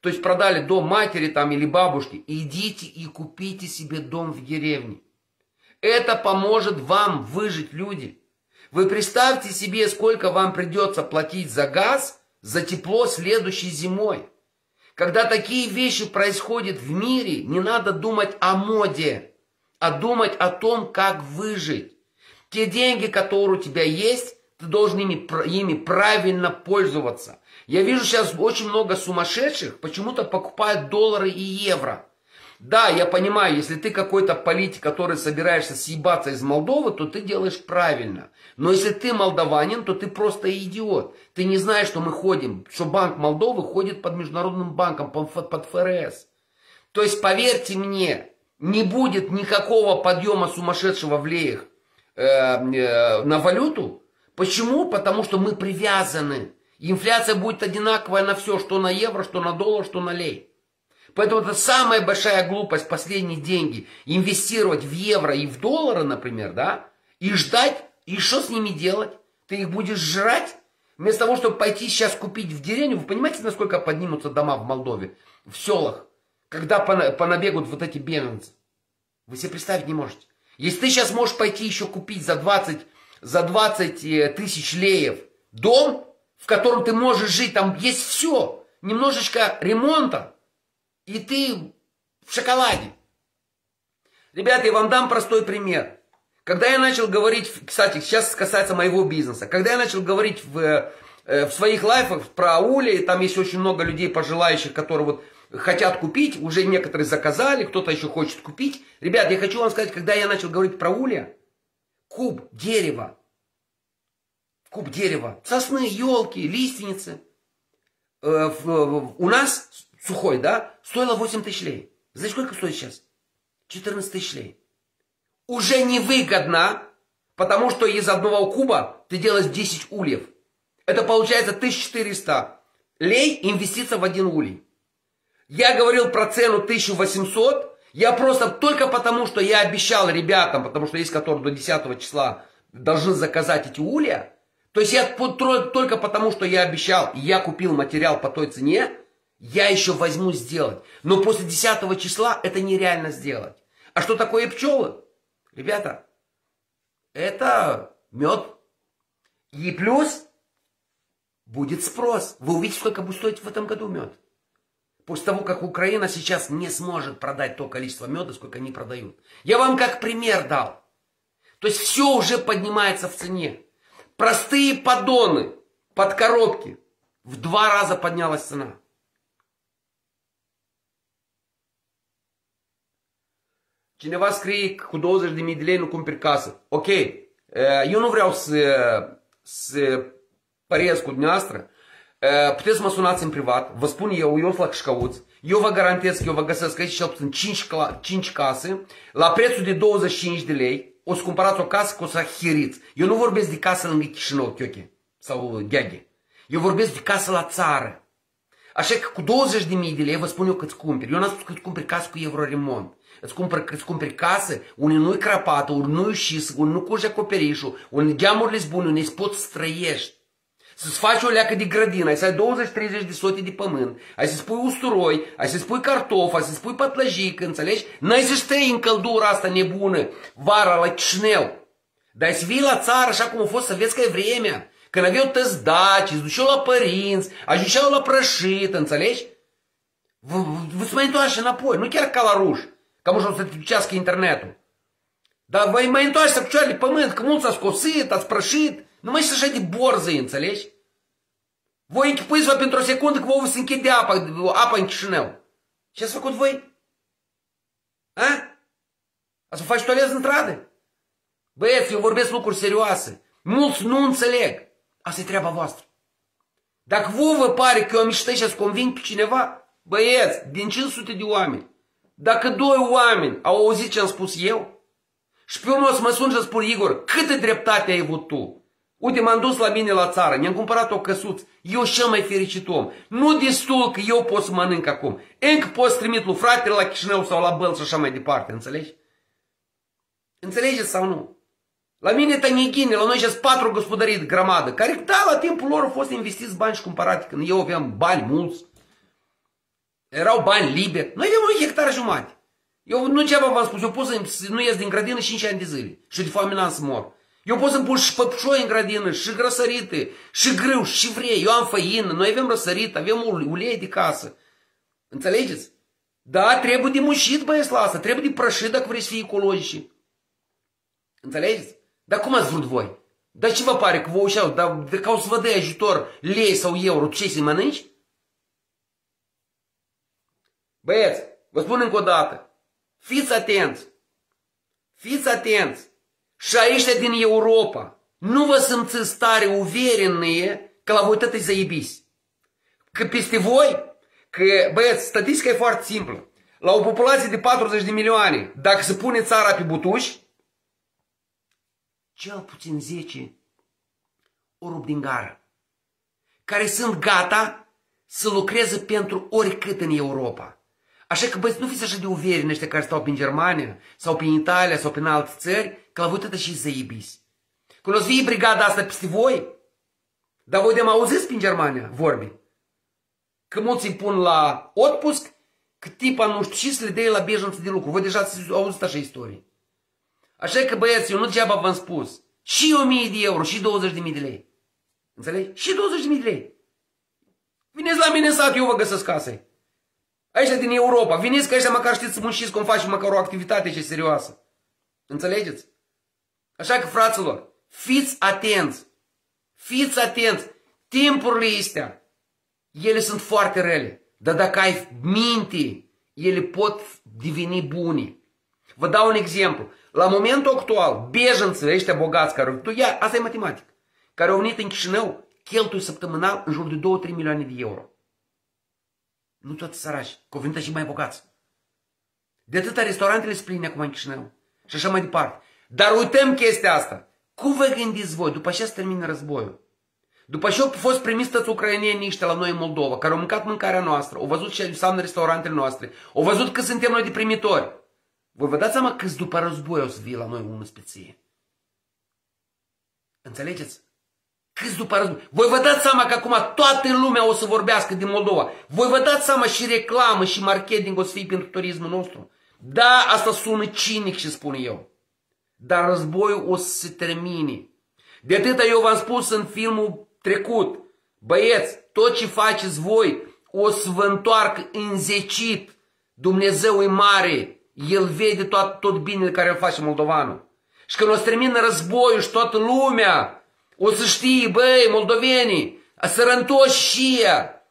то есть продали дом матери там или бабушки, идите и купите себе дом в деревне. Это поможет вам выжить, люди. Вы представьте себе, сколько вам придется платить за газ, за тепло следующей зимой. Когда такие вещи происходят в мире, не надо думать о моде, а думать о том, как выжить. Те деньги, которые у тебя есть, ты должен ими, ими правильно пользоваться. Я вижу сейчас очень много сумасшедших, почему-то покупают доллары и евро. Да, я понимаю, если ты какой-то политик, который собираешься съебаться из Молдовы, то ты делаешь правильно. Но если ты молдаванин, то ты просто идиот. Ты не знаешь, что мы ходим, что Банк Молдовы ходит под Международным банком, под ФРС. То есть, поверьте мне, не будет никакого подъема сумасшедшего в леях э, э, на валюту. Почему? Потому что мы привязаны. Инфляция будет одинаковая на все, что на евро, что на доллар, что на лей. Поэтому это самая большая глупость, последние деньги, инвестировать в евро и в доллары, например, да, и ждать, и что с ними делать? Ты их будешь жрать? Вместо того, чтобы пойти сейчас купить в деревню, вы понимаете, насколько поднимутся дома в Молдове, в селах, когда понабегут вот эти беженцы? Вы себе представить не можете. Если ты сейчас можешь пойти еще купить за 20, за 20 э, тысяч леев дом, в котором ты можешь жить, там есть все, немножечко ремонта, и ты в шоколаде. Ребята, я вам дам простой пример. Когда я начал говорить, кстати, сейчас касается моего бизнеса, когда я начал говорить в, э, в своих лайфах про Ули, там есть очень много людей, пожелающих, которые вот хотят купить, уже некоторые заказали, кто-то еще хочет купить. Ребят, я хочу вам сказать, когда я начал говорить про Ули, куб дерева, куб дерева, сосны, елки, лиственницы, э, у нас сухой, да, стоило 8 тысяч лей. Знаете, сколько стоит сейчас? 14 тысяч лей. Уже невыгодно, потому что из одного куба ты делаешь 10 ульев. Это получается 1400 лей инвестиция в один улей. Я говорил про цену 1800, я просто только потому, что я обещал ребятам, потому что есть которые до 10 числа должны заказать эти улья, то есть я только потому, что я обещал, я купил материал по той цене, я еще возьму сделать. Но после 10 числа это нереально сделать. А что такое пчелы? Ребята, это мед. И плюс будет спрос. Вы увидите, сколько будет стоить в этом году мед. После того, как Украина сейчас не сможет продать то количество меда, сколько они продают. Я вам как пример дал. То есть все уже поднимается в цене. Простые поддоны под коробки. В два раза поднялась цена. Cineva scrie cu 20.000 de lei nu cumperi casă. Ok, eu nu vreau să, să păriesc cu dumneavoastră. Puteți mă sunați în privat, vă spun eu, eu fac șcăuț, eu vă garantez că eu vă găsesc aici cel puțin 5, 5 case la prețul de 25 de lei, o să cumpărați o casă că o să hiriți. Eu nu vorbesc de casă lângă Chișinău, Chioche sau Gheaghe. Eu vorbesc de casă la țară. Așa că cu 20 de mii de lei vă spun eu că-ți cumperi. Eu n-am spus că îți cumperi casă cu euro remont. Îți cumperi, îți cumperi casă, unde nu-i crapată, unde nu-i șis, unde nu curge acoperișul, unde geamurile sunt bune, unde îți poți să trăiești. Să-ți faci o leacă de grădină, ai să ai 20-30 de sote de pământ, ai să spui usturoi, ai să spui cartofi, ai să spui pătlăjică, înțelegi? N-ai să stai în căldura asta nebună, vara la Chișinău. Dar ai să vii la țară așa cum a fost să vezi că e vremea. Când aveau tăți daci, îți duceau la părinți, ajungeau la prășit, înțelegi? Vă mai întoarce înapoi, nu chiar ca la ruși, ca o să te ducească internetul. Dar vă mai întoarce să picioarele pământ, că mulți ați scosit, ați prășit, nu mai așa de borză, înțelegi? Voi închipuiți-vă pentru o secundă că vă se închide apa, apa în Chișinău. Ce ați făcut voi? A? Ați să faci toaletă în stradă? Băieți, eu vorbesc lucruri serioase. Mulți nu înțeleg. Asta e treaba voastră. Dacă vouă vă pare că eu am și să conving pe cineva, băieți, din 500 de oameni, dacă doi oameni au auzit ce am spus eu, și pe unul o să mă sun și spun, Igor, câtă dreptate ai avut tu? Uite, m-am dus la mine la țară, mi-am cumpărat o căsuță, eu cel mai fericit om. Nu destul că eu pot să mănânc acum. Încă pot să trimit lui fratele la Chișinău sau la Băl și așa mai departe, înțelegi? Înțelegeți sau nu? La mine Tanighine, la noi și patru gospodării de grămadă, care, da, la timpul lor au fost investiți bani și cumpărate, când eu aveam bani mulți. Erau bani liberi. Noi avem un hectar jumate. Eu nu ceva v-am spus, eu pot să nu ies din grădină 5 ani de zile și de foame n-am să mor. Eu pot să-mi pun și păpșoi în grădină, și grăsărite, și grâu, și vrei. Eu am făină, noi avem răsărit, avem ulei de casă. Înțelegeți? Da, trebuie de mușit, băieți, la asta. Trebuie de prășit dacă vreți să fii ecologici. Înțelegeți? Dar cum ați vrut voi? Dar ce vă pare că vă ușeau? Dar de ca o să vă dea ajutor lei sau euro, ce să mănânci? Băieți, vă spun încă o dată. Fiți atenți. Fiți atenți. Și aici din Europa nu vă simțiți tare uverenie că la voi tot să iubiți. Că peste voi, că, băieți, statistica e foarte simplă. La o populație de 40 de milioane, dacă se pune țara pe butuși, cel puțin 10 o rup din gară, care sunt gata să lucreze pentru oricât în Europa. Așa că, băieți, nu fiți așa de uveri în ăștia care stau prin Germania, sau prin Italia, sau prin alte țări, că la voi tot și să iubiți. Când o să fie brigada asta peste voi, dar voi de mă auziți prin Germania vorbi. Că mulți îi pun la otpusc, că tipa nu știu și să le dea la bejunță de lucru. Voi deja ați auzit așa istorie. Așa că băieți, eu nu degeaba v-am spus. Și 1000 de euro, și 20 de mii de lei. Înțelegi? Și 20 de mii de lei. Vineți la mine în sat, eu vă găsesc case. Aici din Europa. Veniți că aici măcar știți să munciți cum faci măcar o activitate ce serioasă. Înțelegeți? Așa că, fraților, fiți atenți. Fiți atenți. Timpurile astea, ele sunt foarte rele. Dar dacă ai minte, ele pot deveni bune. Vă dau un exemplu. La momentul actual, bejanții ăștia bogați care tu ia, asta e matematic, care au venit în Chișinău, cheltuie săptămânal în jur de 2-3 milioane de euro. Nu toți sărași, că au venit și mai bogați. De atâta restaurantele se pline acum în Chișinău. Și așa mai departe. Dar uităm chestia asta. Cum vă gândiți voi după ce se termină războiul? După ce au fost primiți toți ucrainieni niște la noi în Moldova, care au mâncat mâncarea noastră, au văzut ce înseamnă restaurantele noastre, au văzut că suntem noi de primitori. Voi vă dați seama câți după război o să vie la noi unul speție. Înțelegeți? Câți după război? Voi vă dați seama că acum toată lumea o să vorbească din Moldova. Voi vă dați seama și reclamă și marketing o să fie pentru turismul nostru. Da, asta sună cinic și spun eu. Dar războiul o să se termine. De atâta eu v-am spus în filmul trecut. Băieți, tot ce faceți voi o să vă întoarcă înzecit. Dumnezeu e mare. El vede tot, tot binele care îl face moldovanul. Și când o să termină războiul și toată lumea O să știi, băi, moldovenii, sărăntoși și ea.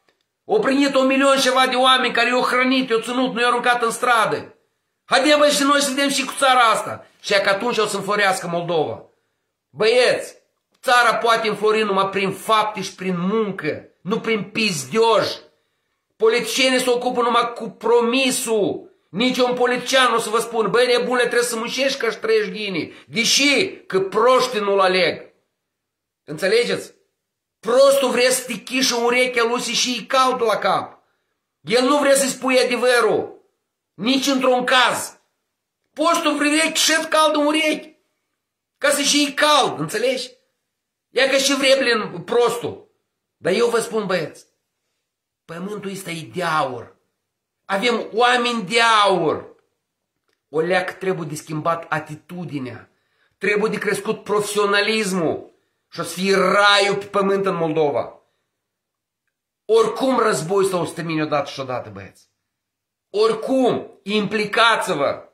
O primit un milion ceva de oameni care i-au hrănit, i-au ținut, nu i-au aruncat în stradă. Haide, băi, și noi să vedem și cu țara asta. Și că atunci o să înflorească Moldova. Băieți, țara poate înflori numai prin fapte și prin muncă, nu prin pizdioși. Politicienii se ocupă numai cu promisul. Nici un politician nu o să vă spun, băi nebune, trebuie să muncești că trăiești ghinii. Deși că proștii nu-l aleg. Înțelegeți? Prostul vrea să te chișă urechea lui și e cald la cap. El nu vrea să-i spui adevărul. Nici într-un caz. Postul vrea chișet cald în urechi. Ca să și cald, înțelegi? Ia că și vreblin prostul. Dar eu vă spun, băieți, pământul ăsta e de aur. Avem oameni de aur. O leac trebuie de schimbat atitudinea. Trebuie de crescut profesionalismul. Și o să fie raiul pe pământ în Moldova. Oricum război sau să termine odată și odată, băieți. Oricum, implicați-vă.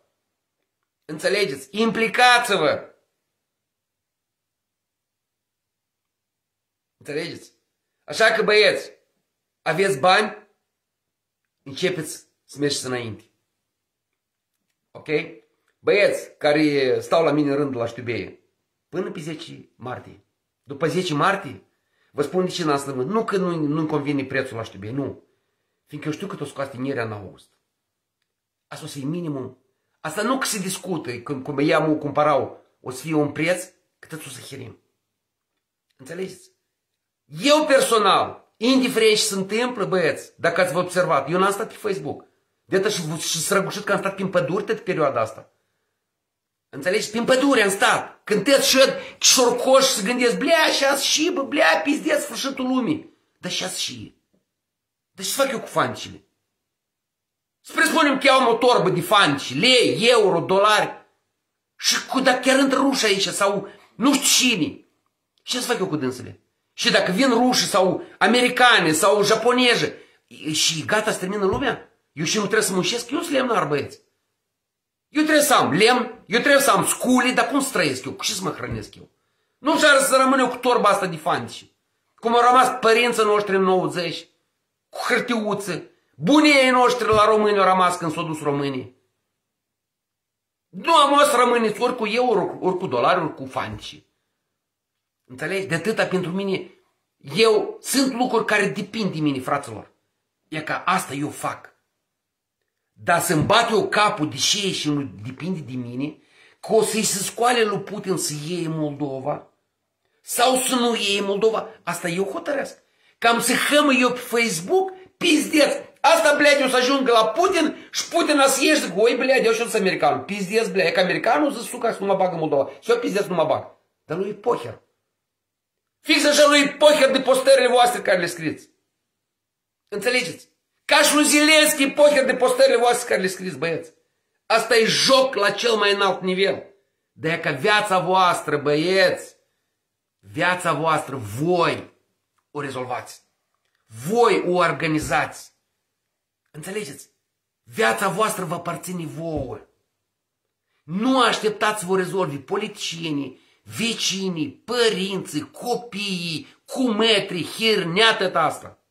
Înțelegeți? Implicați-vă. Înțelegeți? Așa că băieți, aveți bani, începeți să mergeți înainte. Ok? Băieți care stau la mine în rând la știubeie, până pe 10 martie. După 10 martie, vă spun de ce n-am slământ. Nu că nu, nu convine prețul la știubeie, nu. Fiindcă eu știu că o scoate tinerea în august. Asta o să fie minimum. Asta nu că se discută, când, cum i-am cumpărau, o să fie un preț, cât o să hirim. Înțelegeți? Eu personal, indiferent ce se întâmplă, băieți, dacă ați observat, eu n-am stat pe Facebook. De atât și, și srăgușit că am stat prin păduri tot perioada asta. Înțelegi? Prin pădure am stat. Când te șed șorcoș să gândesc, blea, așa și, bă, blea, pizdeț, sfârșitul lumii. Dar și și. Dar ce fac eu cu fancile? Să presupunem că iau o torbă de fanci, lei, euro, dolari. Și cu, dacă chiar intră ruși aici sau nu știu cine. Ce să fac eu cu dânsele? Și dacă vin ruși sau americani sau japonezi și gata să termină lumea, eu și nu trebuie să muncesc, eu sunt lemnar, băieți. Eu trebuie să am lemn, eu trebuie să am scule, dar cum să trăiesc eu? Cu ce să mă hrănesc eu? Nu știu să rămân eu cu torba asta de fanci. Cum au rămas părinții noștri în 90, cu hârtiuțe. Bunii noștri la români au rămas când s-au dus românii. Nu am o să rămâneți ori cu euro, ori cu dolari, ori cu fanci. Înțelegi? De atâta pentru mine, eu sunt lucruri care depind de mine, fraților. E ca asta eu fac. Dar să-mi bat eu capul de ce și nu depinde de mine, că o să-i se scoale lui Putin să iei Moldova, sau să nu iei Moldova, asta eu hotărăsc. Cam să hămă eu pe Facebook, pizdeț, asta, blядь, o să ajungă la Putin și Putin a să ieși, zic, oi, blядь, eu și american, pizdeț, blядь, că americanul să suca să nu mă bagă Moldova, și eu pizdeț nu mă bag. Dar lui poher. Fix așa lui poher de postările voastre care le scrieți. Înțelegeți? Ca și lui Zilenski, poher de postările voastre care le scrieți, băieți. Asta e joc la cel Înțelegeți? Viața voastră vă aparține vouă. Nu așteptați să vă rezolvi politicienii, vecinii, părinții, copiii, cumetrii, hirneată asta.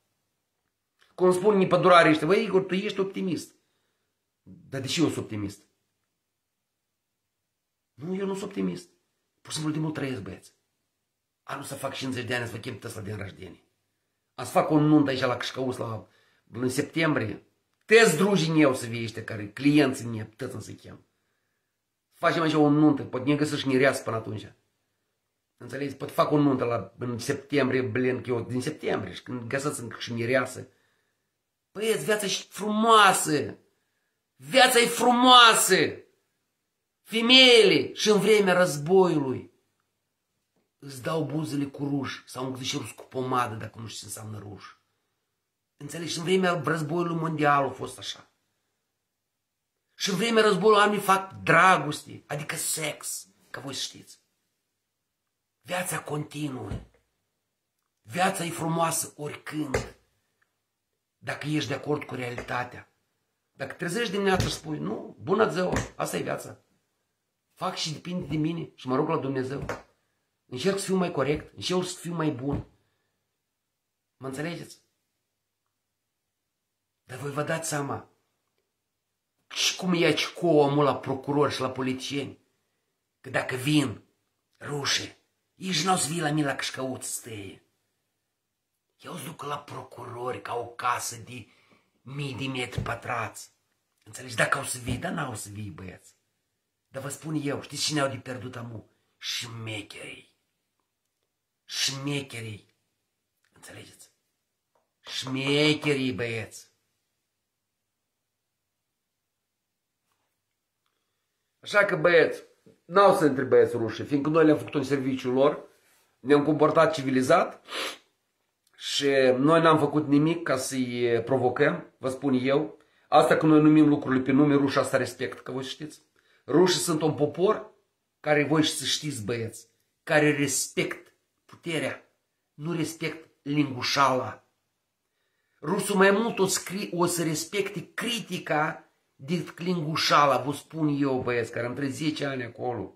Cum spun unii pădurari ăștia, băi Igor, tu ești optimist. Dar de ce eu sunt optimist? Nu, eu nu sunt optimist. Pur și simplu de mult trăiesc, băieți. Anul să fac 50 de ani să vă chem Tesla din răjdenie. Am să fac o nuntă aici la Cășcăus la, în septembrie. Tăți drujii eu să vie ăștia care, clienții mie, tăți să chem. Facem aici o nuntă, poate ne găsești nireasă până atunci. Înțelegeți? Poate fac o nuntă la, în septembrie, blin, că eu din septembrie și când găsesc încă și mireasă. Băieți, viața e frumoasă. Viața e frumoasă. Femeile și în vremea războiului îți dau buzele cu ruj sau îți rus cu pomadă dacă nu știi ce înseamnă ruj. Înțelegi? Și în vremea războiului mondial a fost așa. Și în vremea războiului oamenii fac dragoste, adică sex, ca voi știți. Viața continuă. Viața e frumoasă oricând. Dacă ești de acord cu realitatea. Dacă trezești dimineața și spui, nu, bună ziua, asta e viața. Fac și depinde de mine și mă rog la Dumnezeu. Încerc să fiu mai corect, încerc să fiu mai bun. Mă înțelegeți? Dar voi vă dați seama și cum ia cu omul la procurori și la politicieni. Că dacă vin rușii, ei nu o să vii la mine la Cășcăuț stăie. Eu îți duc la procurori ca o casă de mii de metri pătrați. Înțelegi? Dacă o să vii, dar n-au să vii, băieți. Dar vă spun eu, știți cine au de pierdut amu? Șmecherii. Șmecherii. Înțelegeți? Șmecherii, băieți. Așa că băieți, n-au să intre băieți rușii, fiindcă noi le-am făcut un serviciu lor, ne-am comportat civilizat și noi n-am făcut nimic ca să-i provocăm, vă spun eu. Asta că noi numim lucrurile pe nume, rușii asta respect, că voi știți. Rușii sunt un popor care voi să știți băieți, care respect puterea, nu respect lingușala. Rusul mai mult o, scri, o să respecte critica de lingușala, vă spun eu, băieți, care am trăit 10 ani acolo.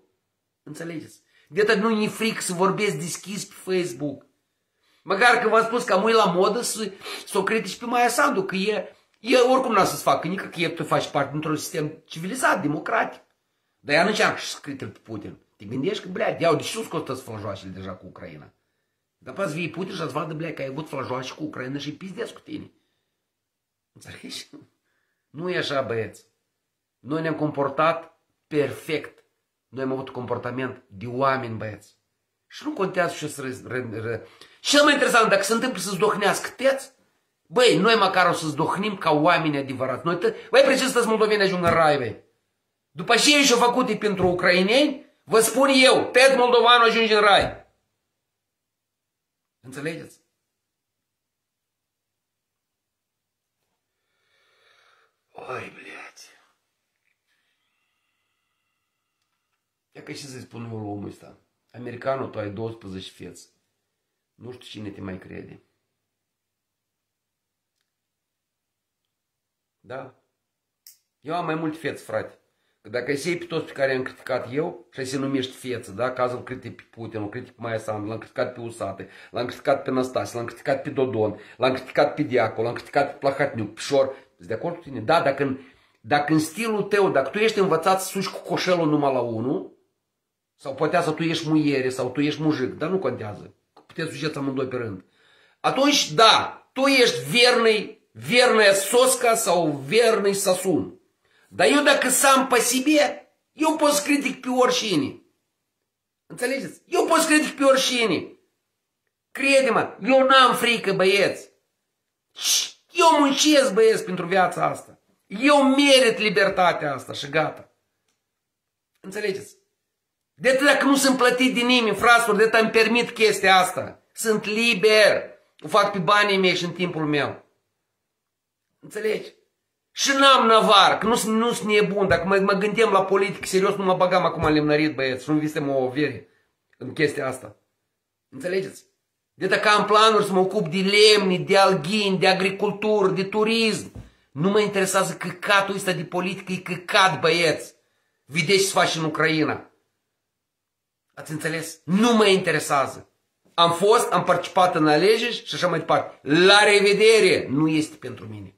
Înțelegeți? De atât nu-i fric să vorbesc deschis pe Facebook. Măcar că v-am spus că am la modă să, să o critici pe Maia Sandu, că e, e oricum n-a să-ți facă nică, că e, tu faci parte dintr-un sistem civilizat, democratic. Dar ea nu încearcă să scrie pe Putin. Te gândești că, blea, iau, de ce nu scoți flajoasele deja cu Ucraina? Dar poate vii Putin și să-ți vadă, blea, că ai avut flajoase cu Ucraina și pizdesc cu tine. Înțelegi? Nu e așa, băieți. Noi ne-am comportat perfect. Noi am avut comportament de oameni, băieți. Și nu contează ce să... Ră, Cel mai interesant, dacă se întâmplă să-ți dohnească teți, băi, noi măcar o să-ți dohnim ca oameni adevărați. Noi, băi, precis să moldoveni ajung în rai, băi. După ce ei și-au făcut pentru ucraineni, vă spun eu, tăt moldovanul ajunge în rai. Înțelegeți? Ой, блядь. Ia că și să-i spun eu omul ăsta. Americanul, tu ai 12 feți. Nu știu cine te mai crede. Da? Eu am mai multe feți, frate. Că dacă ai pe toți pe care am criticat eu și ai se numești feță, da? Cazul critic pe Putin, l-am criticat pe Maia Sandu, l-am criticat pe Usate, l-am criticat pe Năstase, l-am criticat pe Dodon, l-am criticat pe Diaco, l-am criticat pe Plahatniuc, pe Șor, de acord cu tine? Da, dacă în, dacă în stilul tău, dacă tu ești învățat să suși cu coșelul numai la unul, sau poate să tu ești muiere, sau tu ești mujic, dar nu contează. Puteți sujeți amândoi pe rând. Atunci, da, tu ești vernei, vernea Sosca sau vernei Sasun. Dar eu dacă sam pe себе, eu pot să critic pe oricine. Înțelegeți? Eu pot să critic pe oricine. Crede-mă, eu n-am frică, băieți. Eu muncesc, băieți, pentru viața asta. Eu merit libertatea asta și gata. Înțelegeți? De atât dacă nu sunt plătit de nimeni, fraților, de atât îmi permit chestia asta. Sunt liber. O fac pe banii mei și în timpul meu. Înțelegi? Și n-am navar, că nu sunt nu nebun. Dacă mă, mă gândim la politică, serios, nu mă bagam acum în lemnărit, băieți, și nu visem o vere în chestia asta. Înțelegeți? De dacă am planuri să mă ocup de lemni, de alghini, de agricultură, de turism, nu mă interesează căcatul ăsta de politică, e căcat, băieți. Vedeți ce faci în Ucraina. Ați înțeles? Nu mă interesează. Am fost, am participat în alegeri și așa mai departe. La revedere! Nu este pentru mine.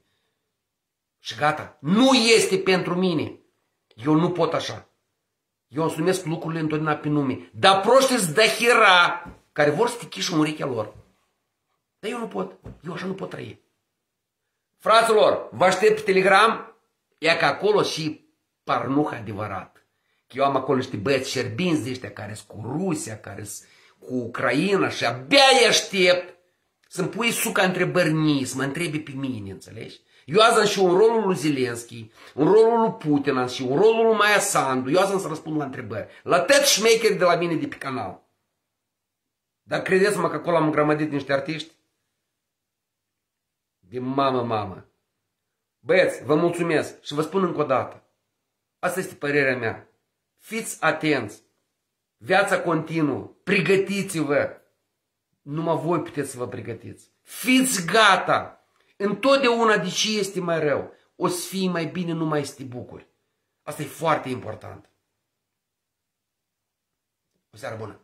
Și gata. Nu este pentru mine. Eu nu pot așa. Eu îmi numesc lucrurile întotdeauna pe nume. Dar proști de hira care vor să te în urechea lor. Dar eu nu pot. Eu așa nu pot trăi. Fraților, vă aștept pe Telegram. E ca acolo și parnuh adevărat. Că eu am acolo niște băieți șerbinți de ăștia care sunt cu Rusia, care sunt cu Ucraina și abia îi aștept să-mi pui suca întrebări să mă întrebi pe mine, înțelegi? Eu azi am și un rolul lui Zelenski, un rolul lui Putin și un rolul lui Maia Sandu. Eu azi am să răspund la întrebări. La tot șmecheri de la mine de pe canal. Dar credeți-mă că acolo am îngrămădit niște artiști? De mamă, mamă. Băieți, vă mulțumesc și vă spun încă o dată. Asta este părerea mea. Fiți atenți. Viața continuă. Pregătiți-vă. Numai voi puteți să vă pregătiți. Fiți gata. Întotdeauna de ce este mai rău. O să fie mai bine, nu mai este bucuri. Asta e foarte important. O seară bună.